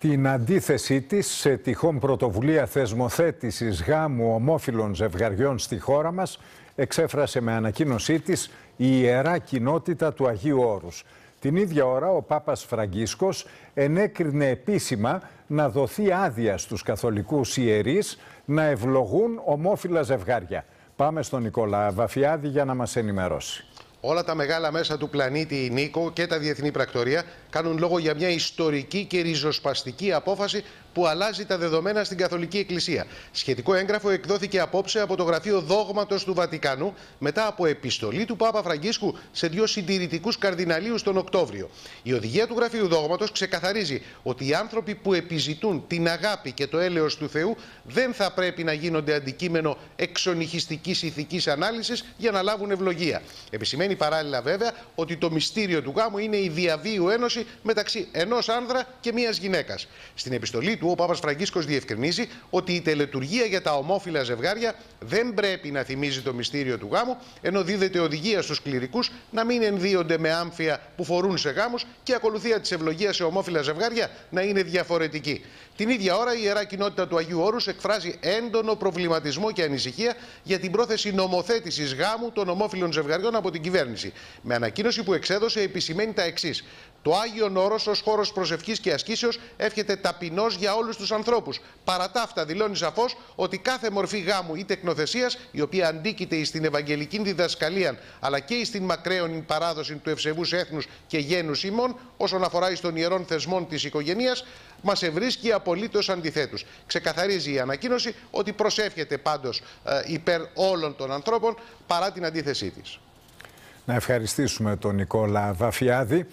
την αντίθεσή της σε τυχόν πρωτοβουλία θεσμοθέτησης γάμου ομόφυλων ζευγαριών στη χώρα μας εξέφρασε με ανακοίνωσή της η Ιερά Κοινότητα του Αγίου Όρους. Την ίδια ώρα ο Πάπας Φραγκίσκος ενέκρινε επίσημα να δοθεί άδεια στους καθολικούς ιερείς να ευλογούν ομόφυλα ζευγάρια. Πάμε στον Νικόλα Βαφιάδη για να μας ενημερώσει. Όλα τα μεγάλα μέσα του πλανήτη Νίκο και τα διεθνή πρακτορία κάνουν λόγο για μια ιστορική και ριζοσπαστική απόφαση που αλλάζει τα δεδομένα στην Καθολική Εκκλησία. Σχετικό έγγραφο εκδόθηκε απόψε από το Γραφείο Δόγματος του Βατικανού μετά από επιστολή του Πάπα Φραγκίσκου σε δύο συντηρητικούς καρδιναλίους τον Οκτώβριο. Η οδηγία του Γραφείου Δόγματος ξεκαθαρίζει ότι οι άνθρωποι που επιζητούν την αγάπη και το έλεος του Θεού δεν θα πρέπει να γίνονται αντικείμενο εξονυχιστικής ηθικής ανάλυσης για να λάβουν ευλογία. Επισημαίνει παράλληλα βέβαια ότι το μυστήριο του γάμου είναι η διαβίου ένωση μεταξύ ενός άνδρα και μιας γυναίκας. Στην επιστολή του, ο Πάπας Φραγκίσκος διευκρινίζει ότι η τελετουργία για τα ομόφυλα ζευγάρια δεν πρέπει να θυμίζει το μυστήριο του γάμου, ενώ δίδεται οδηγία στους κληρικούς να μην ενδύονται με άμφια που φορούν σε γάμους και η ακολουθία της ευλογίας σε ομόφυλα ζευγάρια να είναι διαφορετική. Την ίδια ώρα, η ιερά κοινότητα του Αγίου Όρους εκφράζει έντονο προβληματισμό και ανησυχία για την πρόθεση νομοθέτησης γάμου των ομόφυλων ζευγαριών από την κυβέρνηση. Με ανακοίνωση που εξέδωσε, επισημαίνει τα εξής. Το Άγιο Όρος ως χώρος προσευχής και ασκήσεως εύχεται ταπεινός για όλους τους ανθρώπους. Παρά τα αυτά, δηλώνει σαφώς ότι κάθε μορφή γάμου ή τεκνοθεσίας, η οποία αντίκειται στην Ευαγγελική διδασκαλία αλλά και στην μακραίωνη παράδοση του ευσεβούς έθνους και γένους ημών, όσον αφορά των ιερών θεσμών της οικογένειας, μας ευρίσκει απολύτως αντιθέτους. Ξεκαθαρίζει η ανακοίνωση ότι προσεύχεται πάντως ε, υπέρ όλων των ανθρώπων παρά την αντίθεσή της. Να ευχαριστήσουμε τον Νικόλα Βαφιάδη.